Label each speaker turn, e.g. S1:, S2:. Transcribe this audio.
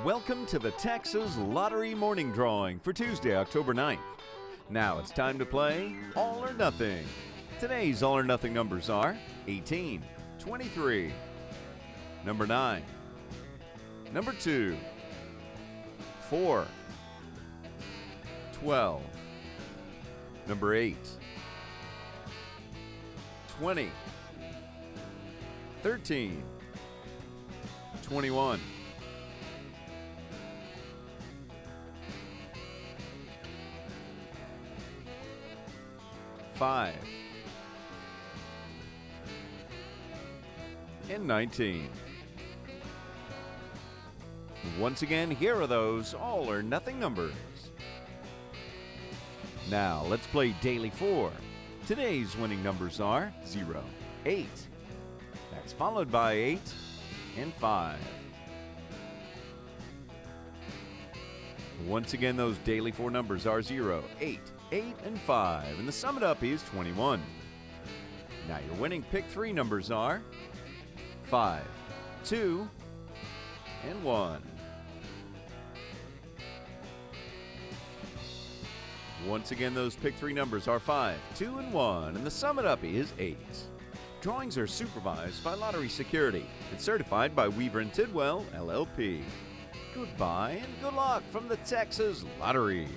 S1: Welcome to the Texas Lottery Morning Drawing for Tuesday, October 9th. Now it's time to play All or Nothing. Today's All or Nothing numbers are 18, 23, number 9, number 2, 4, 12, number 8, 20, 13, 21. Five. And 19. Once again, here are those all or nothing numbers. Now, let's play Daily 4. Today's winning numbers are 0, 8. That's followed by 8 and 5. Once again, those Daily 4 numbers are 0, 8, 8, and 5, and the sum it up is 21. Now, your winning pick 3 numbers are 5, 2, and 1. Once again, those pick three numbers are 5, 2, and 1, and the sum it up is 8. Drawings are supervised by Lottery Security and certified by Weaver and Tidwell, LLP. Goodbye and good luck from the Texas Lottery.